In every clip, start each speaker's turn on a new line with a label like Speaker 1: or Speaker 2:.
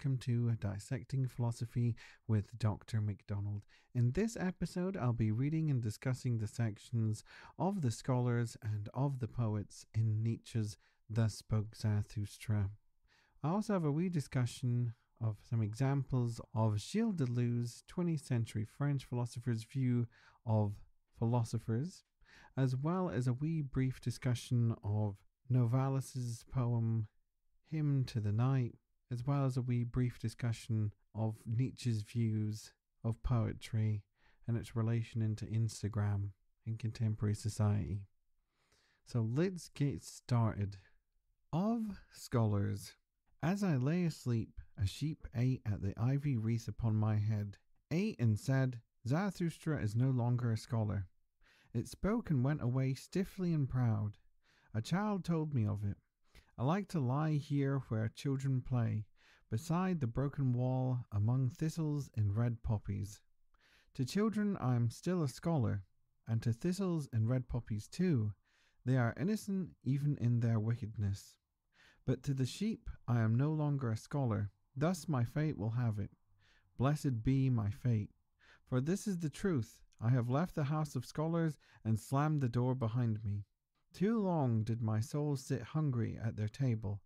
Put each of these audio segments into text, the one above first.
Speaker 1: welcome to Dissecting Philosophy with Dr. McDonald. In this episode, I'll be reading and discussing the sections of the scholars and of the poets in Nietzsche's Thus Spoke Zarathustra. I also have a wee discussion of some examples of Gilles Deleuze's 20th century French philosopher's view of philosophers, as well as a wee brief discussion of Novalis's poem Hymn to the Night, as well as a wee brief discussion of Nietzsche's views of poetry and its relation into Instagram in contemporary society. So let's get started. Of scholars, as I lay asleep, a sheep ate at the ivy wreath upon my head, ate and said, Zarathustra is no longer a scholar. It spoke and went away stiffly and proud. A child told me of it. I like to lie here where children play, beside the broken wall, among thistles and red poppies. To children I am still a scholar, and to thistles and red poppies too. They are innocent even in their wickedness. But to the sheep I am no longer a scholar. Thus my fate will have it. Blessed be my fate. For this is the truth. I have left the house of scholars and slammed the door behind me. Too long did my soul sit hungry at their table.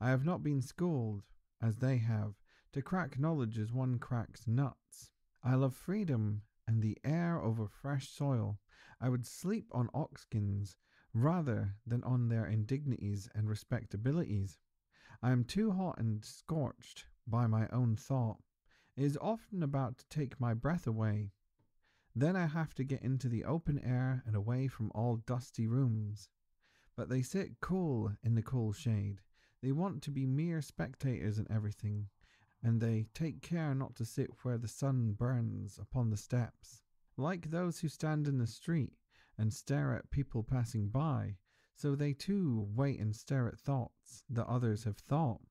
Speaker 1: I have not been schooled, as they have, to crack knowledge as one cracks nuts. I love freedom and the air over fresh soil. I would sleep on oxskins rather than on their indignities and respectabilities. I am too hot and scorched by my own thought. It is often about to take my breath away. Then I have to get into the open air and away from all dusty rooms. But they sit cool in the cool shade. They want to be mere spectators in everything, and they take care not to sit where the sun burns upon the steps. Like those who stand in the street and stare at people passing by, so they too wait and stare at thoughts that others have thought.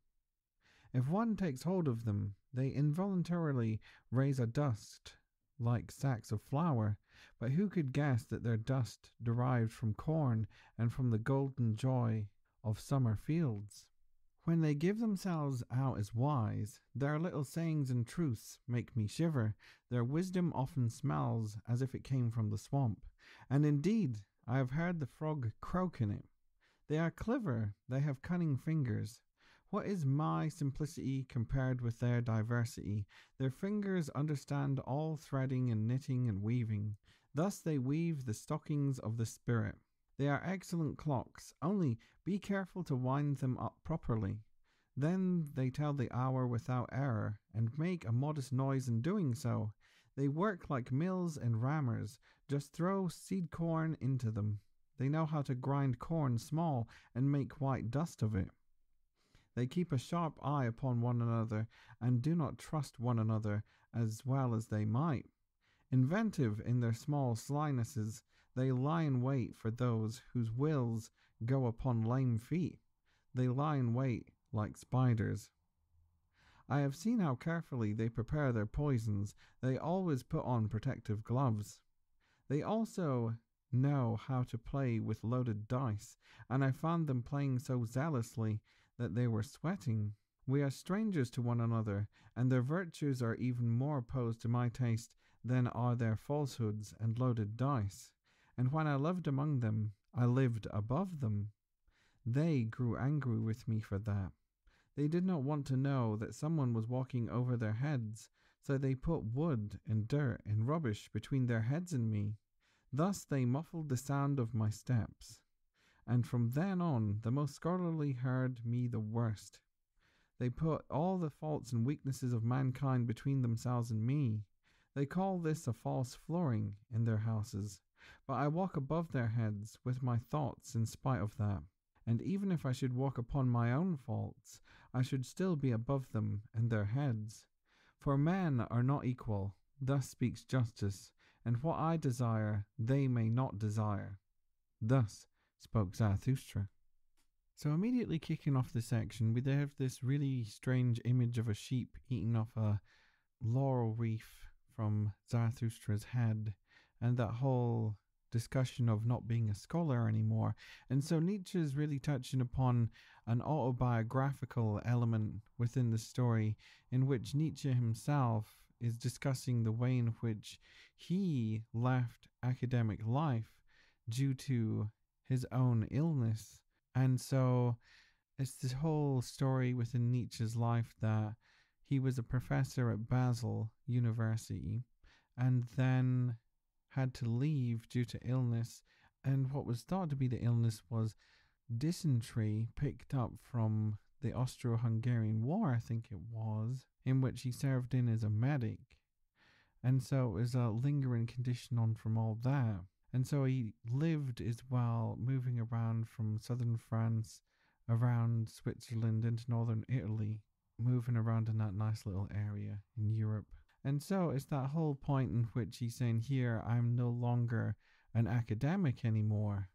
Speaker 1: If one takes hold of them, they involuntarily raise a dust like sacks of flour, but who could guess that their dust derived from corn and from the golden joy of summer fields? When they give themselves out as wise, their little sayings and truths make me shiver. Their wisdom often smells as if it came from the swamp, and indeed I have heard the frog croak in it. They are clever, they have cunning fingers, what is my simplicity compared with their diversity? Their fingers understand all threading and knitting and weaving. Thus they weave the stockings of the spirit. They are excellent clocks, only be careful to wind them up properly. Then they tell the hour without error, and make a modest noise in doing so. They work like mills and rammers. Just throw seed corn into them. They know how to grind corn small and make white dust of it. They keep a sharp eye upon one another, and do not trust one another as well as they might. Inventive in their small slynesses, they lie in wait for those whose wills go upon lame feet. They lie in wait like spiders. I have seen how carefully they prepare their poisons. They always put on protective gloves. They also know how to play with loaded dice, and I found them playing so zealously that they were sweating. We are strangers to one another, and their virtues are even more opposed to my taste than are their falsehoods and loaded dice. And when I lived among them, I lived above them. They grew angry with me for that. They did not want to know that someone was walking over their heads, so they put wood and dirt and rubbish between their heads and me. Thus they muffled the sound of my steps, and from then on the most scholarly heard me the worst. They put all the faults and weaknesses of mankind between themselves and me. They call this a false flooring in their houses, but I walk above their heads with my thoughts in spite of that. And even if I should walk upon my own faults, I should still be above them and their heads. For men are not equal, Thus speaks justice, and what I desire they may not desire. Thus spoke Zarathustra. So, immediately kicking off the section, we have this really strange image of a sheep eating off a laurel wreath from Zarathustra's head, and that whole discussion of not being a scholar anymore. And so Nietzsche is really touching upon an autobiographical element within the story in which Nietzsche himself is discussing the way in which he left academic life due to his own illness. And so it's this whole story within Nietzsche's life that he was a professor at Basel University and then had to leave due to illness. And what was thought to be the illness was dysentery picked up from the Austro Hungarian War, I think it was, in which he served in as a medic. And so it was a lingering condition on from all that. And so he lived as well, moving around from southern France, around Switzerland into northern Italy, moving around in that nice little area in Europe. And so it's that whole point in which he's saying, Here, I'm no longer an academic anymore.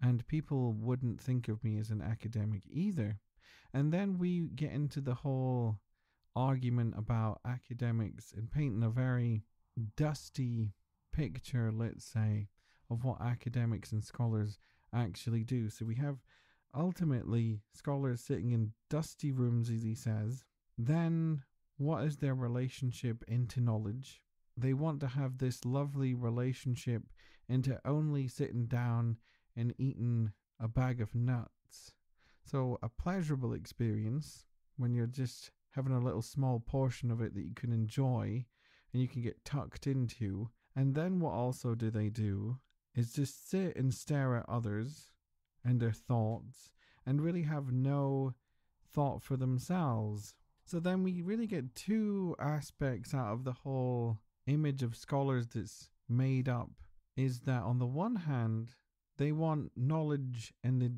Speaker 1: And people wouldn't think of me as an academic either. And then we get into the whole argument about academics and painting a very dusty picture, let's say, of what academics and scholars actually do. So we have ultimately scholars sitting in dusty rooms, as he says. Then, what is their relationship into knowledge? They want to have this lovely relationship into only sitting down and eating a bag of nuts. So, a pleasurable experience when you're just having a little small portion of it that you can enjoy and you can get tucked into. And then, what also do they do is to sit and stare at others and their thoughts and really have no thought for themselves. So then we really get two aspects out of the whole image of scholars that's made up is that on the one hand, they want knowledge and the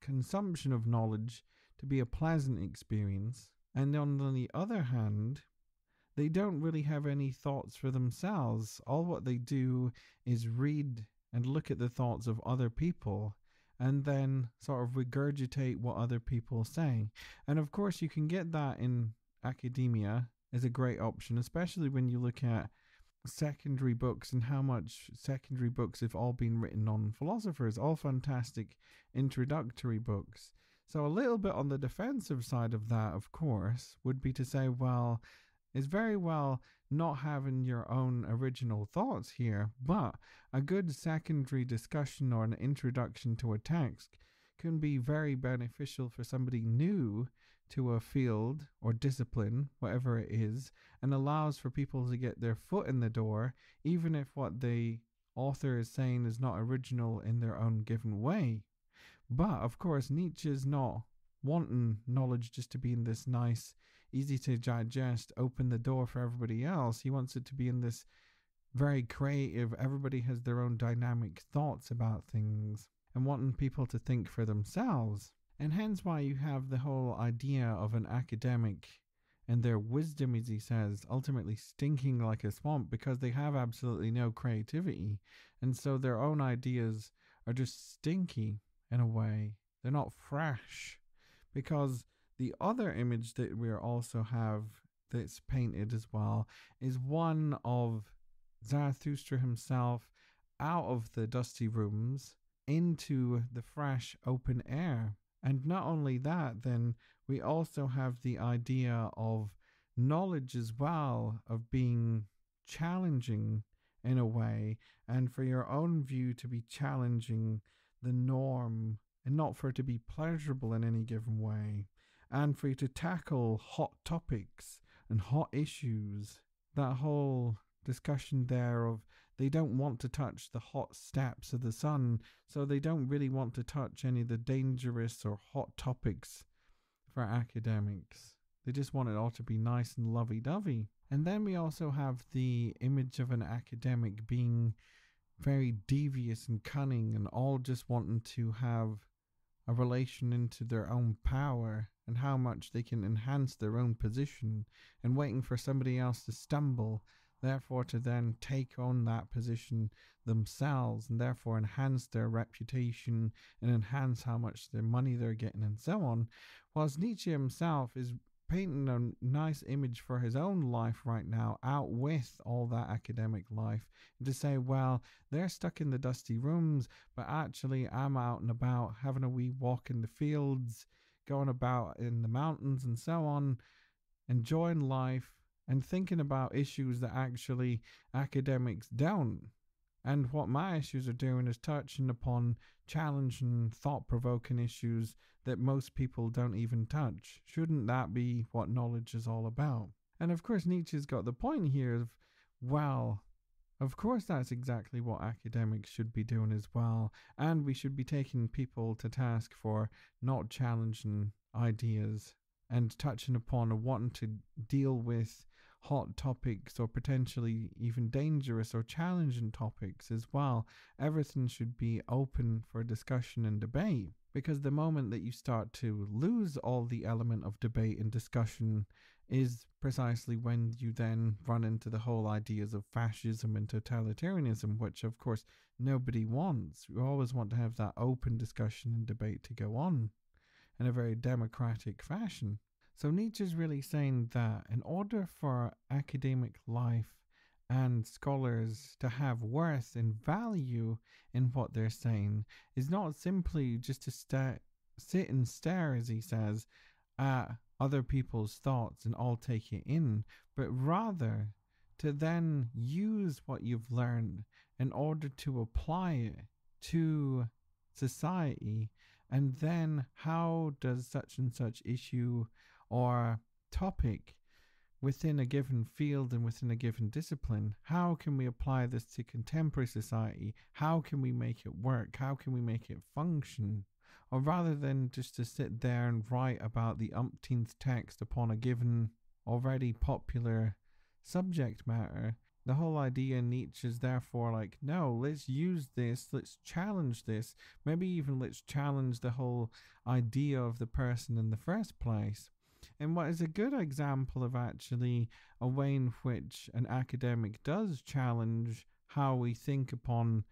Speaker 1: consumption of knowledge to be a pleasant experience. And on the other hand, they don't really have any thoughts for themselves. All what they do is read and look at the thoughts of other people and then sort of regurgitate what other people are saying. And of course, you can get that in academia is a great option, especially when you look at secondary books and how much secondary books have all been written on philosophers, all fantastic introductory books. So, a little bit on the defensive side of that, of course, would be to say, well, it's very well not having your own original thoughts here, but a good secondary discussion or an introduction to a text can be very beneficial for somebody new to a field or discipline, whatever it is, and allows for people to get their foot in the door, even if what the author is saying is not original in their own given way. But of course, Nietzsche is not wanting knowledge just to be in this nice easy to digest, open the door for everybody else. He wants it to be in this very creative, everybody has their own dynamic thoughts about things and wanting people to think for themselves. And hence why you have the whole idea of an academic and their wisdom, as he says, ultimately stinking like a swamp because they have absolutely no creativity. And so their own ideas are just stinky in a way. They're not fresh because the other image that we also have that's painted as well is one of Zarathustra himself out of the dusty rooms into the fresh open air. And not only that, then we also have the idea of knowledge as well, of being challenging in a way, and for your own view to be challenging the norm and not for it to be pleasurable in any given way and for you to tackle hot topics and hot issues. That whole discussion there of they don't want to touch the hot steps of the sun, so they don't really want to touch any of the dangerous or hot topics for academics. They just want it all to be nice and lovey dovey. And then we also have the image of an academic being very devious and cunning and all just wanting to have a relation into their own power and how much they can enhance their own position and waiting for somebody else to stumble, therefore to then take on that position themselves and therefore enhance their reputation and enhance how much their money they're getting and so on. Whilst Nietzsche himself is painting a nice image for his own life right now, out with all that academic life, and to say, well, they're stuck in the dusty rooms, but actually I'm out and about having a wee walk in the fields, going about in the mountains and so on, enjoying life and thinking about issues that actually academics don't. And what my issues are doing is touching upon challenging, thought provoking issues that most people don't even touch. Shouldn't that be what knowledge is all about? And of course, Nietzsche's got the point here of, well, of course, that's exactly what academics should be doing as well. And we should be taking people to task for not challenging ideas and touching upon or wanting to deal with hot topics or potentially even dangerous or challenging topics as well. Everything should be open for discussion and debate because the moment that you start to lose all the element of debate and discussion is precisely when you then run into the whole ideas of fascism and totalitarianism, which of course nobody wants. You always want to have that open discussion and debate to go on in a very democratic fashion. So Nietzsche's really saying that in order for academic life and scholars to have worth and value in what they're saying is not simply just to sta- sit and stare, as he says, at other people's thoughts and all take it in, but rather to then use what you've learned in order to apply it to society. And then, how does such and such issue or topic within a given field and within a given discipline. How can we apply this to contemporary society? How can we make it work? How can we make it function? Or rather than just to sit there and write about the umpteenth text upon a given already popular subject matter, the whole idea in Nietzsche is therefore like, no, let's use this, let's challenge this, maybe even let's challenge the whole idea of the person in the first place. And what is a good example of actually a way in which an academic does challenge how we think upon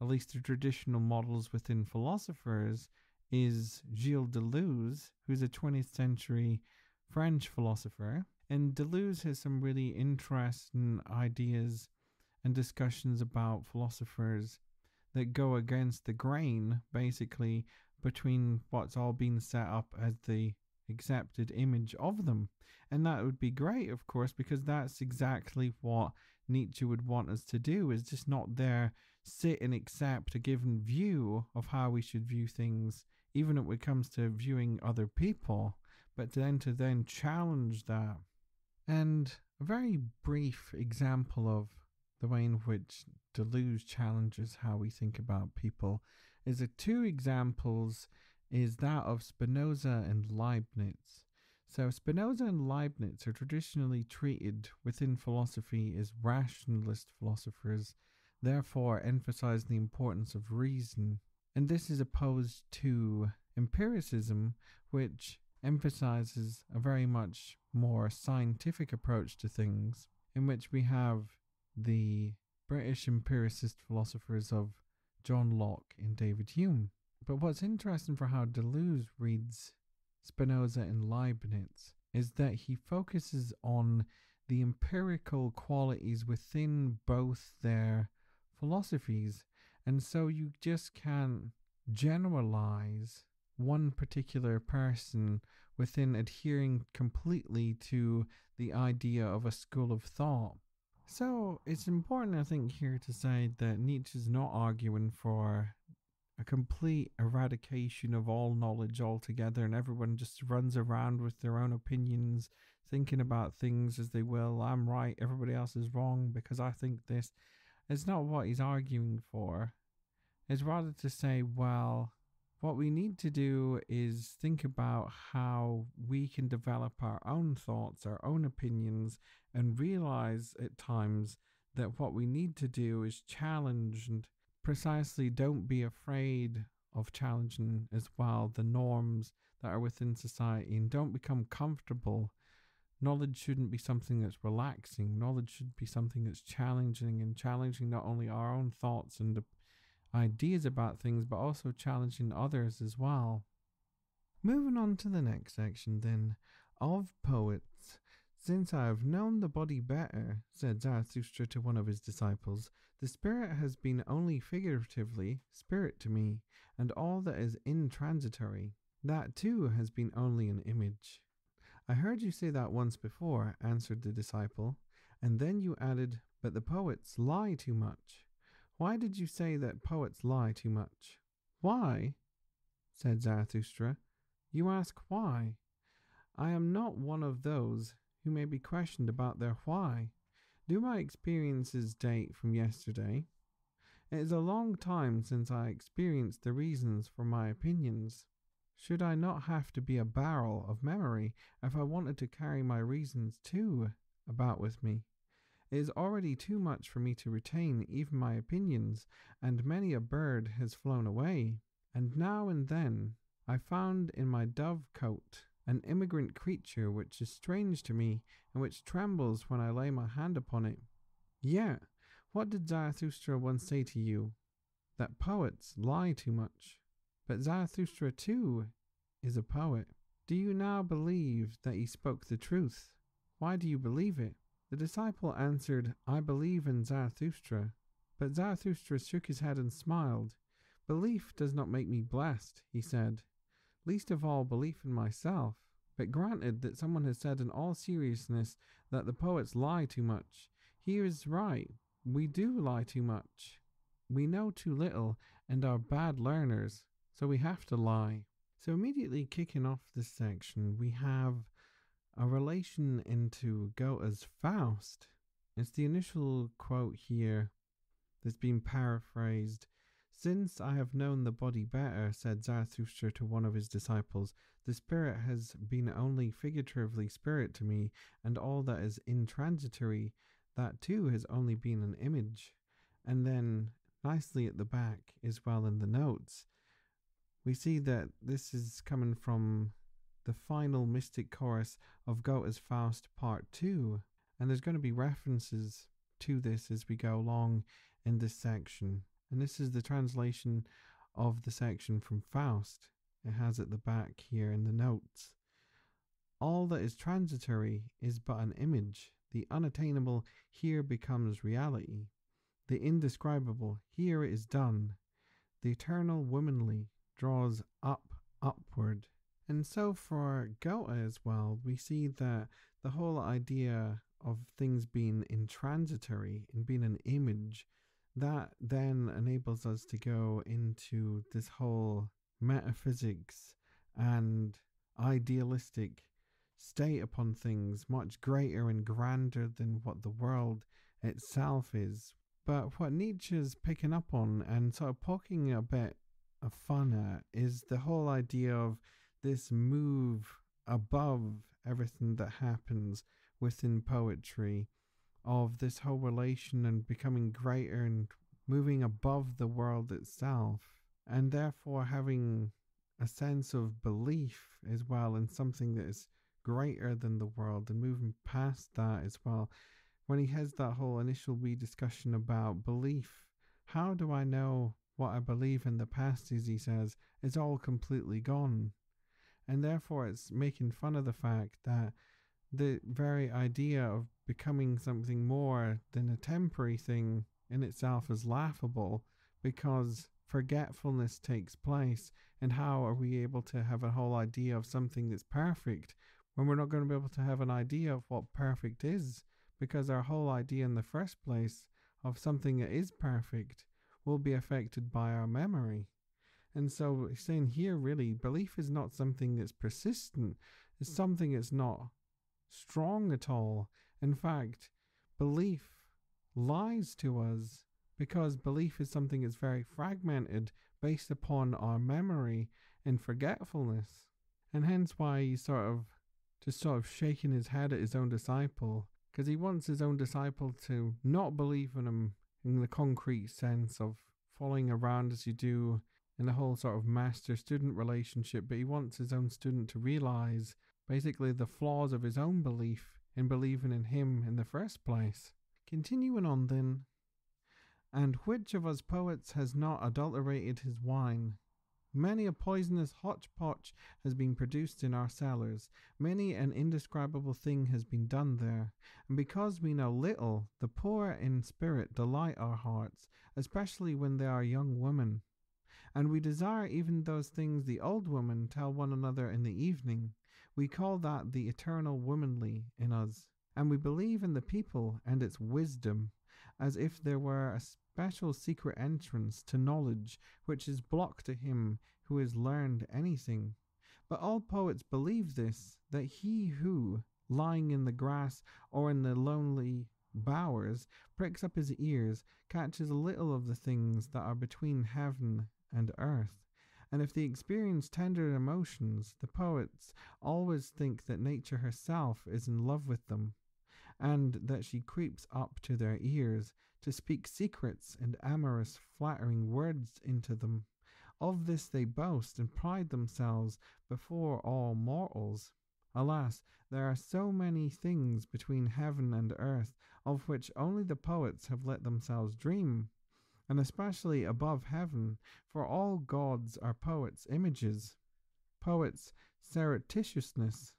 Speaker 1: at least the traditional models within philosophers is Gilles Deleuze, who's a 20th century French philosopher. And Deleuze has some really interesting ideas and discussions about philosophers that go against the grain, basically, between what's all been set up as the accepted image of them. And that would be great, of course, because that's exactly what Nietzsche would want us to do is just not there sit and accept a given view of how we should view things, even when it comes to viewing other people, but then to then challenge that. And a very brief example of the way in which Deleuze challenges how we think about people is the two examples is that of Spinoza and Leibniz. So, Spinoza and Leibniz are traditionally treated within philosophy as rationalist philosophers, therefore emphasize the importance of reason. And this is opposed to empiricism, which emphasizes a very much more scientific approach to things, in which we have the British empiricist philosophers of John Locke and David Hume. But what's interesting for how Deleuze reads Spinoza and Leibniz is that he focuses on the empirical qualities within both their philosophies. And so you just can't generalize one particular person within adhering completely to the idea of a school of thought. So it's important, I think, here to say that Nietzsche is not arguing for a complete eradication of all knowledge altogether, and everyone just runs around with their own opinions, thinking about things as they will. I'm right, everybody else is wrong because I think this. It's not what he's arguing for. It's rather to say, well, what we need to do is think about how we can develop our own thoughts, our own opinions, and realize at times that what we need to do is challenge and precisely don't be afraid of challenging as well the norms that are within society and don't become comfortable. Knowledge shouldn't be something that's relaxing. Knowledge should be something that's challenging and challenging not only our own thoughts and ideas about things, but also challenging others as well. Moving on to the next section, then, of poets. Since I have known the body better, said Zarathustra to one of his disciples, the spirit has been only figuratively spirit to me, and all that is intransitory, that too has been only an image. I heard you say that once before, answered the disciple, and then you added, But the poets lie too much. Why did you say that poets lie too much? Why? said Zarathustra. You ask why? I am not one of those who may be questioned about their why. Do my experiences date from yesterday? It is a long time since I experienced the reasons for my opinions. Should I not have to be a barrel of memory if I wanted to carry my reasons too about with me? It is already too much for me to retain even my opinions, and many a bird has flown away. And now and then I found in my dove cote an immigrant creature which is strange to me and which trembles when I lay my hand upon it. Yet, what did Zarathustra once say to you? That poets lie too much. But Zarathustra, too, is a poet. Do you now believe that he spoke the truth? Why do you believe it? The disciple answered, I believe in Zarathustra. But Zarathustra shook his head and smiled. Belief does not make me blessed, he said least of all belief in myself. But granted that someone has said in all seriousness that the poets lie too much, he is right. We do lie too much. We know too little and are bad learners, so we have to lie. So, immediately kicking off this section, we have a relation into Goethe's Faust. It's the initial quote here that's been paraphrased since I have known the body better, said Zarathustra to one of his disciples, the spirit has been only figuratively spirit to me, and all that is intransitory, that too has only been an image. And then, nicely at the back, as well in the notes, we see that this is coming from the final mystic chorus of Goethe's Faust Part 2, and there's going to be references to this as we go along in this section. And this is the translation of the section from Faust. It has at the back here in the notes. All that is transitory is but an image. The unattainable here becomes reality. The indescribable here is done. The eternal womanly draws up upward. And so for Goethe as well, we see that the whole idea of things being intransitory and being an image that then enables us to go into this whole metaphysics and idealistic state upon things much greater and grander than what the world itself is. But what Nietzsche's picking up on and sort of poking a bit fun is the whole idea of this move above everything that happens within poetry of this whole relation and becoming greater and moving above the world itself, and therefore having a sense of belief as well in something that is greater than the world and moving past that as well. When he has that whole initial wee discussion about belief, how do I know what I believe in the past, as he says, is all completely gone? And therefore, it's making fun of the fact that the very idea of becoming something more than a temporary thing in itself is laughable because forgetfulness takes place. And how are we able to have a whole idea of something that's perfect when we're not going to be able to have an idea of what perfect is? Because our whole idea in the first place of something that is perfect will be affected by our memory. And so, saying here, really, belief is not something that's persistent, it's something that's not strong at all. In fact, belief lies to us because belief is something that's very fragmented based upon our memory and forgetfulness. And hence why he's sort of just sort of shaking his head at his own disciple because he wants his own disciple to not believe in him in the concrete sense of following around as you do in the whole sort of master student relationship, but he wants his own student to realize basically the flaws of his own belief in believing in him in the first place. Continuing on then, and which of us poets has not adulterated his wine? Many a poisonous hotchpotch has been produced in our cellars. Many an indescribable thing has been done there. And because we know little, the poor in spirit delight our hearts, especially when they are young women. And we desire even those things the old women tell one another in the evening. We call that the eternal womanly in us. And we believe in the people and its wisdom, as if there were a special secret entrance to knowledge which is blocked to him who has learned anything. But all poets believe this that he who, lying in the grass or in the lonely bowers, pricks up his ears, catches a little of the things that are between heaven and earth. And if they experience tender emotions, the poets always think that nature herself is in love with them, and that she creeps up to their ears to speak secrets and amorous, flattering words into them. Of this they boast and pride themselves before all mortals. Alas, there are so many things between heaven and earth of which only the poets have let themselves dream, and especially above heaven, for all gods are poets' images, poets' surreptitiousness.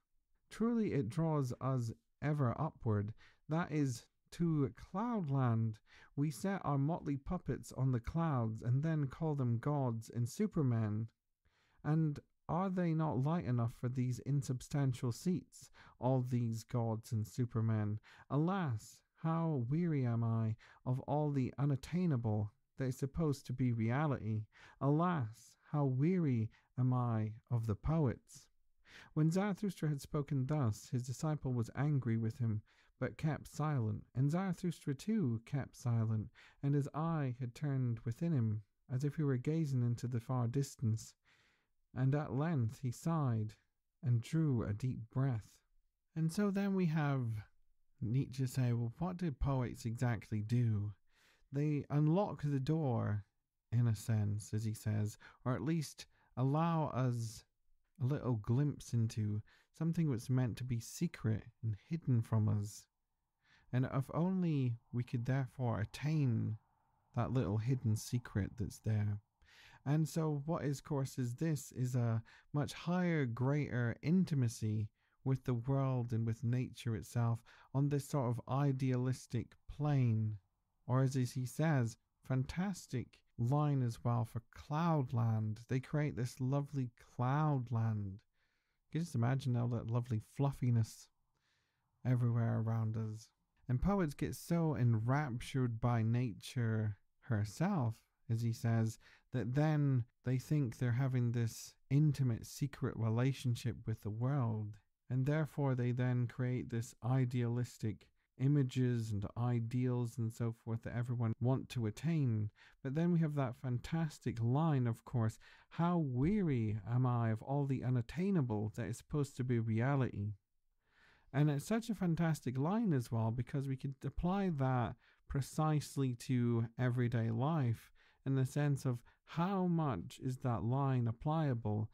Speaker 1: Truly it draws us ever upward, that is, to cloudland. We set our motley puppets on the clouds and then call them gods and supermen. And are they not light enough for these insubstantial seats, all these gods and supermen? Alas, how weary am I of all the unattainable that is supposed to be reality. Alas, how weary am I of the poets. When Zarathustra had spoken thus, his disciple was angry with him, but kept silent, and Zarathustra too kept silent, and his eye had turned within him, as if he were gazing into the far distance. And at length he sighed and drew a deep breath. And so then we have Nietzsche say, well, what do poets exactly do? They unlock the door, in a sense, as he says, or at least allow us a little glimpse into something that's meant to be secret and hidden from us. And if only we could therefore attain that little hidden secret that's there. And so, what is, of course, is this is a much higher, greater intimacy with the world and with nature itself on this sort of idealistic plane. Or, as he says, fantastic line as well for Cloudland. They create this lovely Cloudland. You can just imagine all that lovely fluffiness everywhere around us. And poets get so enraptured by nature herself, as he says, that then they think they're having this intimate, secret relationship with the world. And therefore, they then create this idealistic images and ideals and so forth that everyone want to attain. But then we have that fantastic line, of course, how weary am I of all the unattainable that is supposed to be reality. And it's such a fantastic line as well because we could apply that precisely to everyday life in the sense of how much is that line applicable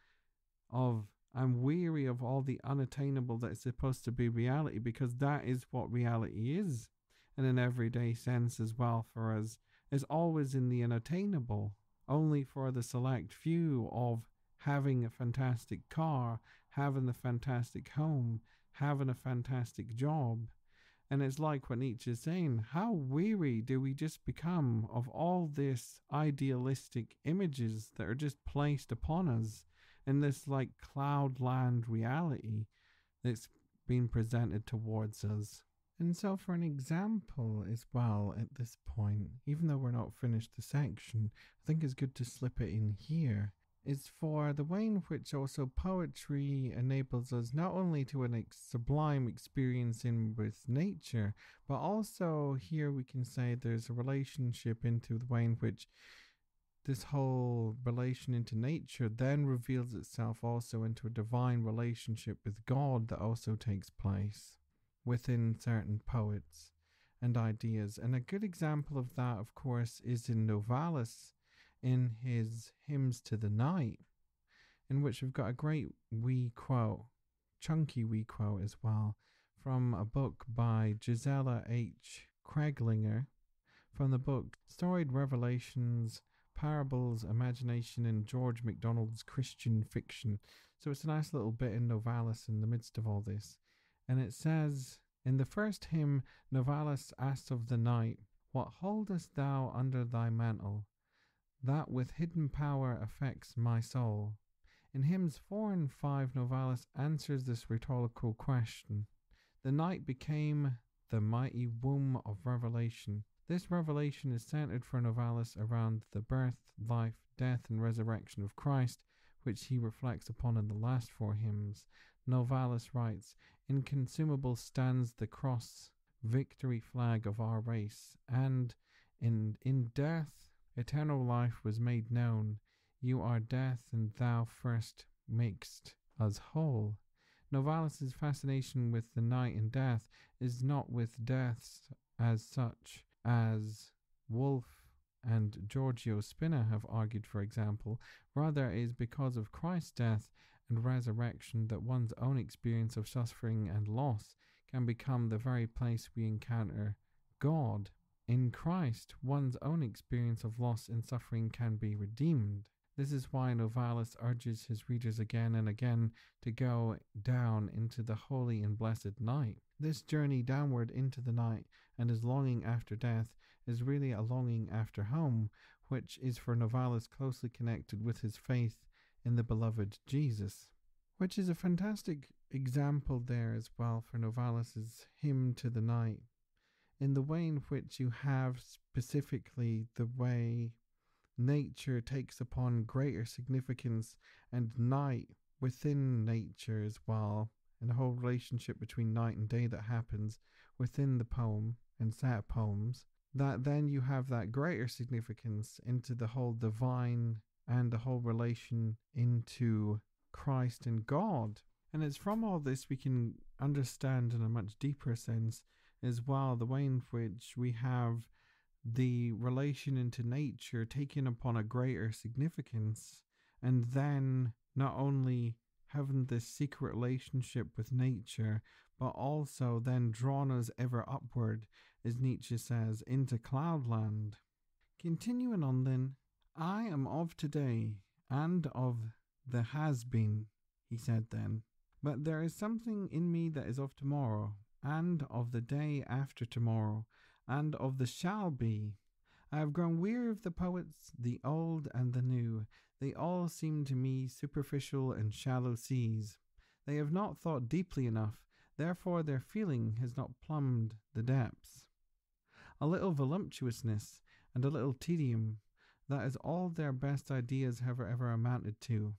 Speaker 1: of I'm weary of all the unattainable that's supposed to be reality because that is what reality is. In an everyday sense as well for us is always in the unattainable only for the select few of having a fantastic car having a fantastic home having a fantastic job. And it's like what Nietzsche is saying how weary do we just become of all this idealistic images that are just placed upon us in this like cloudland reality that's being presented towards us. And so, for an example as well, at this point, even though we're not finished the section, I think it's good to slip it in here. Is for the way in which also poetry enables us not only to an ex- sublime experience in with nature, but also here we can say there's a relationship into the way in which this whole relation into nature then reveals itself also into a divine relationship with God that also takes place within certain poets and ideas. And a good example of that, of course, is in Novalis in his Hymns to the Night, in which we've got a great wee quote, chunky wee quote as well, from a book by Gisela H. Kreglinger from the book Storied Revelations parables, imagination, and George MacDonald's Christian fiction. So it's a nice little bit in Novalis in the midst of all this. And it says, In the first hymn, Novalis asks of the night, What holdest thou under thy mantle? That with hidden power affects my soul. In hymns 4 and 5, Novalis answers this rhetorical question. The night became the mighty womb of revelation. This revelation is centered for Novalis around the birth, life, death, and resurrection of Christ, which he reflects upon in the last four hymns. Novalis writes, Inconsumable stands the cross, victory flag of our race, and in, in death, eternal life was made known. You are death, and thou first makest us whole. Novalis's fascination with the night and death is not with deaths as such as Wolff and Giorgio Spina have argued, for example, rather it is because of Christ's death and resurrection that one's own experience of suffering and loss can become the very place we encounter God. In Christ, one's own experience of loss and suffering can be redeemed. This is why Novalis urges his readers again and again to go down into the holy and blessed night. This journey downward into the night and his longing after death is really a longing after home, which is for Novalis closely connected with his faith in the beloved Jesus, which is a fantastic example there as well for Novalis's hymn to the night, in the way in which you have specifically the way nature takes upon greater significance and night within nature as well, and the whole relationship between night and day that happens within the poem and set poems, that then you have that greater significance into the whole divine and the whole relation into Christ and God. And it's from all this we can understand in a much deeper sense as well the way in which we have the relation into nature taking upon a greater significance, and then not only having this secret relationship with nature, but also then drawn us ever upward, as Nietzsche says, into cloudland. Continuing on then, I am of today and of the has been, he said then, but there is something in me that is of tomorrow, and of the day after tomorrow, and of the shall be. I have grown weary of the poets, the old and the new. They all seem to me superficial and shallow seas. They have not thought deeply enough, therefore their feeling has not plumbed the depths. A little voluptuousness and a little tedium, that is all their best ideas have ever amounted to.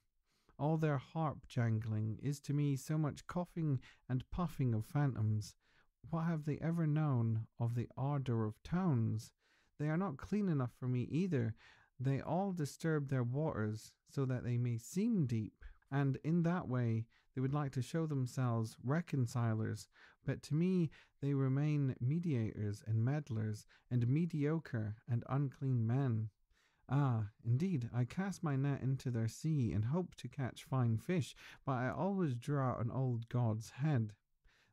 Speaker 1: All their harp jangling is to me so much coughing and puffing of phantoms. What have they ever known of the ardour of tones? They are not clean enough for me either. They all disturb their waters so that they may seem deep, and in that way they would like to show themselves reconcilers, but to me they remain mediators and meddlers, and mediocre and unclean men. Ah, indeed, I cast my net into their sea and hope to catch fine fish, but I always draw an old god's head.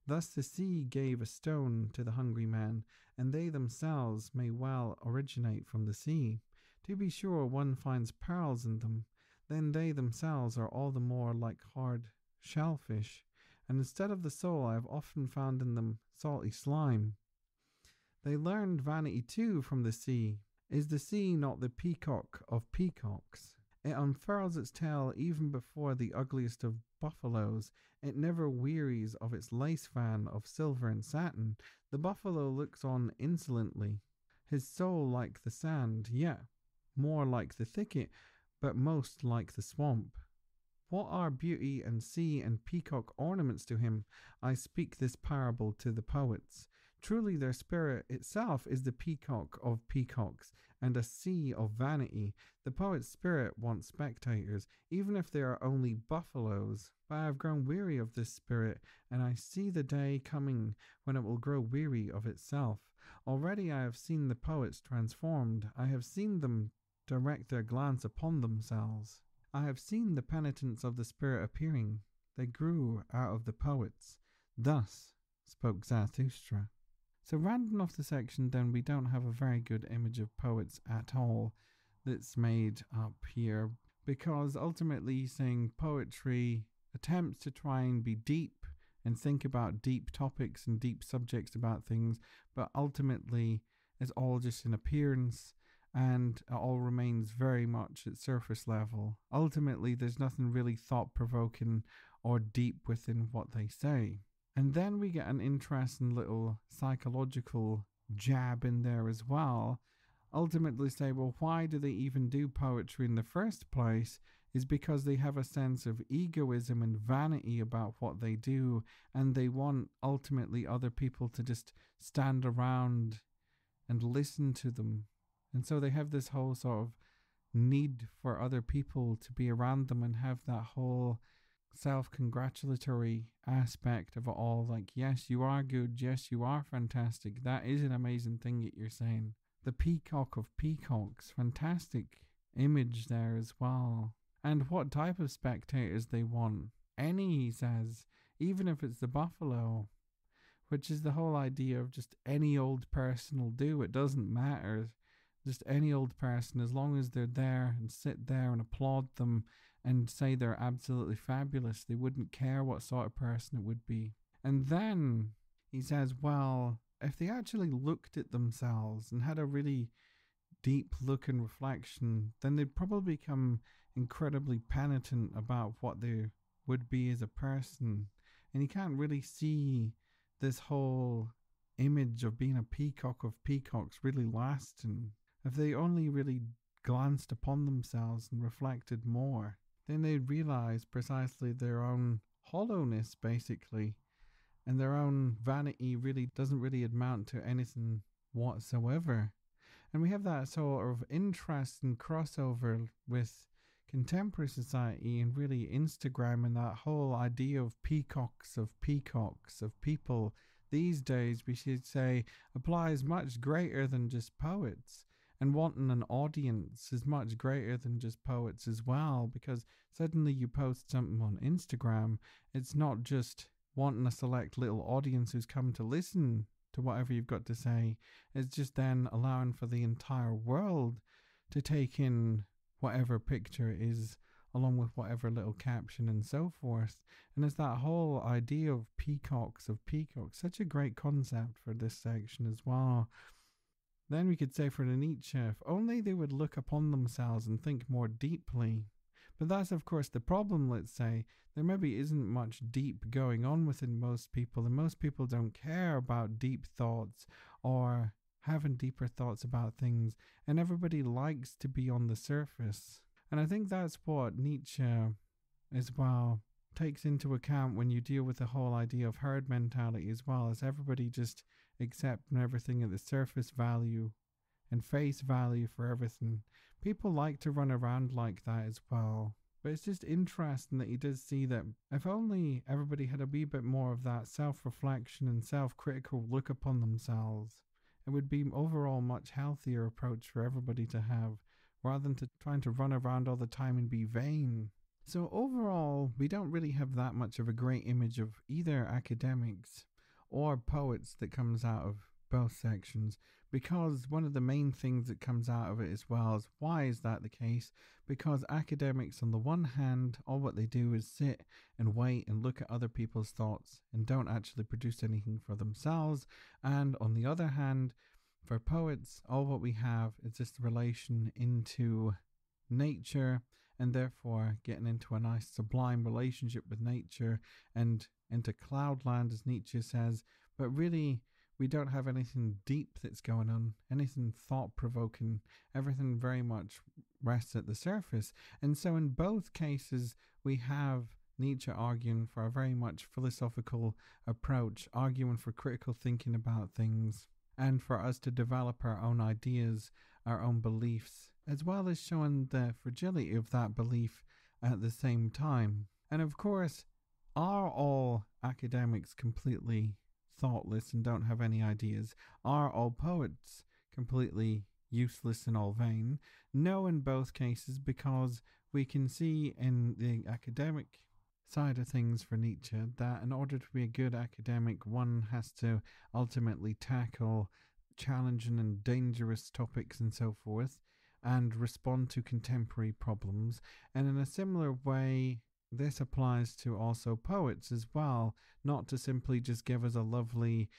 Speaker 1: Thus the sea gave a stone to the hungry man, and they themselves may well originate from the sea. To be sure, one finds pearls in them, then they themselves are all the more like hard shellfish, and instead of the soul, I have often found in them salty slime. They learned vanity too from the sea. Is the sea not the peacock of peacocks? It unfurls its tail even before the ugliest of buffaloes. It never wearies of its lace fan of silver and satin. The buffalo looks on insolently, his soul like the sand, yet more like the thicket, but most like the swamp. What are beauty and sea and peacock ornaments to him? I speak this parable to the poets. Truly, their spirit itself is the peacock of peacocks and a sea of vanity. The poet's spirit wants spectators, even if they are only buffaloes. But I have grown weary of this spirit, and I see the day coming when it will grow weary of itself. Already I have seen the poets transformed, I have seen them direct their glance upon themselves. I have seen the penitence of the spirit appearing. They grew out of the poets. Thus spoke Zarathustra. So, rounding off the section, then we don't have a very good image of poets at all. that's made up here because ultimately saying poetry attempts to try and be deep and think about deep topics and deep subjects about things, but ultimately it's all just an appearance and it all remains very much at surface level. Ultimately, there's nothing really thought provoking or deep within what they say. And then we get an interesting little psychological jab in there as well. Ultimately, say, well, why do they even do poetry in the first place? Is because they have a sense of egoism and vanity about what they do, and they want ultimately other people to just stand around and listen to them and so they have this whole sort of need for other people to be around them and have that whole self congratulatory aspect of it all. Like, yes, you are good. Yes, you are fantastic. That is an amazing thing that you're saying. The peacock of peacocks, fantastic image there as well. And what type of spectators they want. Any, he says, even if it's the buffalo, which is the whole idea of just any old person will do. It doesn't matter just any old person, as long as they're there and sit there and applaud them and say they're absolutely fabulous, they wouldn't care what sort of person it would be. And then he says, well, if they actually looked at themselves and had a really deep look and reflection, then they'd probably become incredibly penitent about what they would be as a person. And you can't really see this whole image of being a peacock of peacocks really lasting. If they only really glanced upon themselves and reflected more, then they'd realize precisely their own hollowness, basically, and their own vanity really doesn't really amount to anything whatsoever. And we have that sort of interest and crossover with contemporary society and really Instagram and that whole idea of peacocks, of peacocks, of people these days, we should say, applies much greater than just poets and wanting an audience is much greater than just poets as well because suddenly you post something on Instagram, it's not just wanting a select little audience who's come to listen to whatever you've got to say, it's just then allowing for the entire world to take in whatever picture is along with whatever little caption and so forth. And it's that whole idea of peacocks of peacocks, such a great concept for this section as well. Then we could say for Nietzsche, if only they would look upon themselves and think more deeply. But that's, of course, the problem, let's say. There maybe isn't much deep going on within most people, and most people don't care about deep thoughts or having deeper thoughts about things, and everybody likes to be on the surface. And I think that's what Nietzsche as well takes into account when you deal with the whole idea of herd mentality as well, as everybody just accepting everything at the surface value and face value for everything. People like to run around like that as well. But it's just interesting that you did see that if only everybody had a wee bit more of that self reflection and self critical look upon themselves, it would be overall much healthier approach for everybody to have rather than to trying to run around all the time and be vain. So overall, we don't really have that much of a great image of either academics or poets that comes out of both sections because one of the main things that comes out of it as well is why is that the case? Because academics, on the one hand, all what they do is sit and wait and look at other people's thoughts and don't actually produce anything for themselves. And on the other hand, for poets, all what we have is this relation into nature and therefore getting into a nice sublime relationship with nature and into cloudland, as Nietzsche says. But really, we don't have anything deep that's going on, anything thought provoking. Everything very much rests at the surface. And so, in both cases, we have Nietzsche arguing for a very much philosophical approach, arguing for critical thinking about things, and for us to develop our own ideas, our own beliefs, as well as showing the fragility of that belief at the same time. And of course, are all academics completely thoughtless and don't have any ideas? Are all poets completely useless and all vain? No, in both cases, because we can see in the academic side of things for Nietzsche that in order to be a good academic, one has to ultimately tackle challenging and dangerous topics and so forth. And respond to contemporary problems. And in a similar way, this applies to also poets as well, not to simply just give us a lovely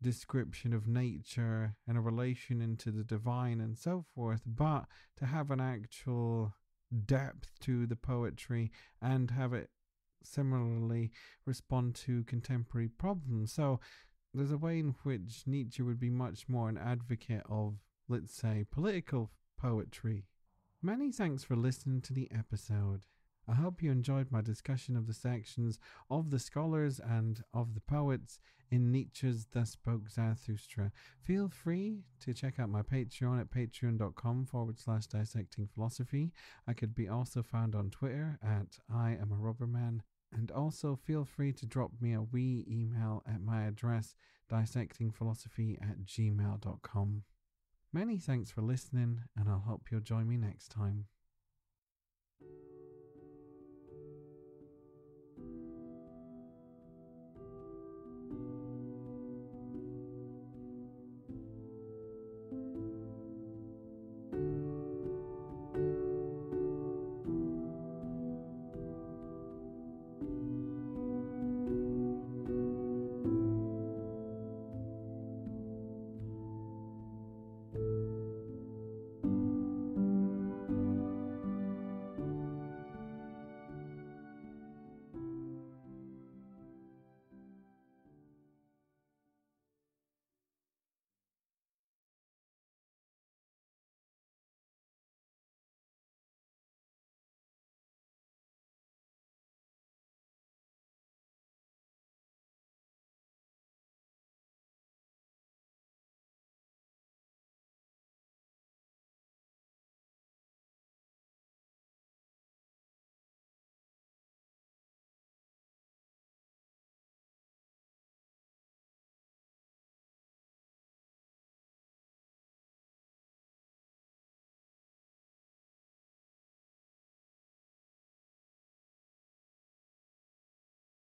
Speaker 1: description of nature and a relation into the divine and so forth, but to have an actual depth to the poetry and have it similarly respond to contemporary problems. So there's a way in which Nietzsche would be much more an advocate of, let's say, political poetry. Many thanks for listening to the episode. I hope you enjoyed my discussion of the sections of the scholars and of the poets in Nietzsche's Thus Spoke Zarathustra. Feel free to check out my Patreon at patreon.com forward slash dissecting philosophy. I could be also found on Twitter at I am a rubberman. And also feel free to drop me a wee email at my address dissectingphilosophy at gmail.com. Many thanks for listening, and I'll hope you'll join me next time.